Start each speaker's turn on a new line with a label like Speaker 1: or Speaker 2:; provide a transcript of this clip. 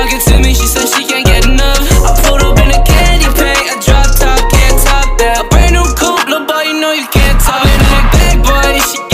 Speaker 1: talking to me, she said she can't get enough. I pulled up in a candy paint, a drop top, can't top that. A brand new coupe, little boy, you know you can't top been on my bad boy, she